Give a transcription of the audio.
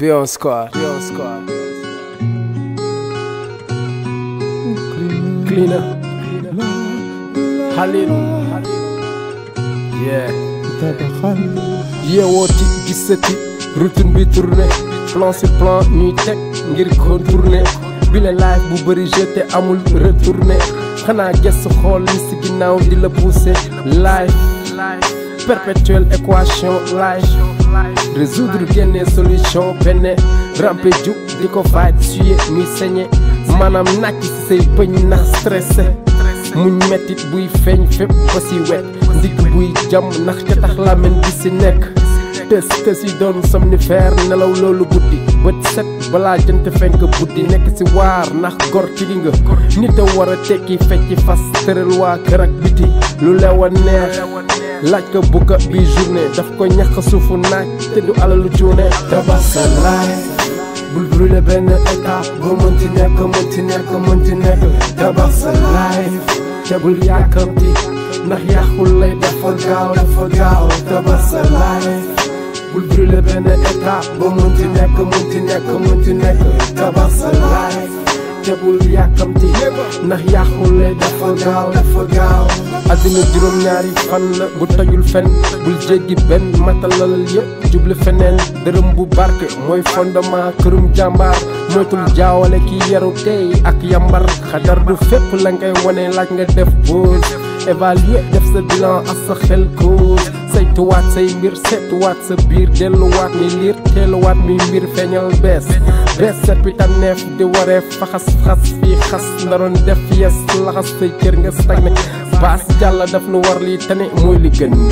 Beyond Squad. Beyond Squad. Cleaner. Halil. Yeah. Yeah, woti gisati. Routine bi tourné. Plan sur plan nuit tech, ngir contourné. bi la live bu amul retourné. xanaa gëstu xool li si ginnaaw la live perpétuelle équation LIFE résoudre génne solution benn rampe jub di ko faaj suye muy sañe maanaam nàkk ci say bëñ na stressé muñ mettit buy feeñ fépp ko si wet ndigg buy jam ndax ca tax làmmiñ bi si nekk tës tës yi doon somnifère nelaw loolu guddi bët set balaa jënt fenk buddi nekk si waar ndax gor ci gi nit a war a tekki fecci fas tëral waa kër ak biti lu lew a neex laaj ko bukka bi journée daf ko ñax suufu naaj te du alalu cuune tabax sa laay bul benn étape ba mënti nekk mënti nekk mënti nekk tabax sa laay te ndax yàqul lay dafa gaaw dafa gaaw tabax sa اللي بين اتعب ومنتنك ومنتنك ومنتنك تبصر جابوا لي كمتي نهيا خولي دفقاو دفقاو àddina juróom ñaari fan la bu tojul fen bul jéggi benn matalal yépp jublu feneen dërëm bu barke mooy fondement kërum jàmbaar moytul jaawale ki yaru tey ak yambar xadar du fépp la ngay wone laaj nga def boos évaluer def sa bilan ak sa xel koos te mir say bir seet waat sa biir delluwaat ñi liir teeluwaat mi mbir feeñal bees bees set bi tànneef di waree khas xas fii xas ndaroon def yes laxas khas cër nga bas baas jàlla daf nu war tane mooy li